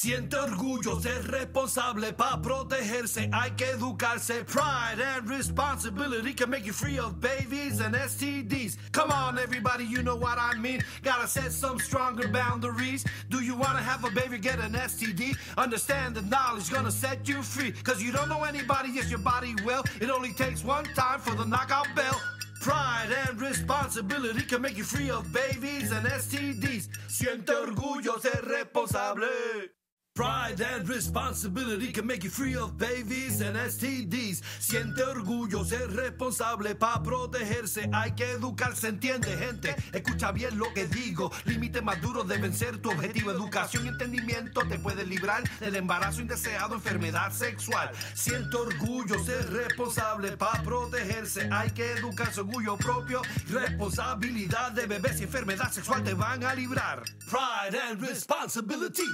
Siente orgullo, ser responsable para protegerse, hay que educarse. Pride and responsibility can make you free of babies and STDs. Come on, everybody, you know what I mean. Gotta set some stronger boundaries. Do you wanna have a baby, get an STD? Understand that knowledge gonna set you free. Cause you don't know anybody, yes, your body will. It only takes one time for the knockout bell. Pride and responsibility can make you free of babies and STDs. Siente orgullo, ser responsable. Pride and responsibility can make you free of babies and STDs. Siente orgullo, ser responsable para protegerse. Hay que educarse, entiende, gente. Escucha bien lo que digo. Límites más duros deben ser tu objetivo. Educación y entendimiento te pueden librar del embarazo indeseado, enfermedad sexual. Siente orgullo, ser responsable para protegerse. Hay que educarse, orgullo propio. Responsabilidad de bebés y enfermedad sexual te van a librar. Pride and responsibility.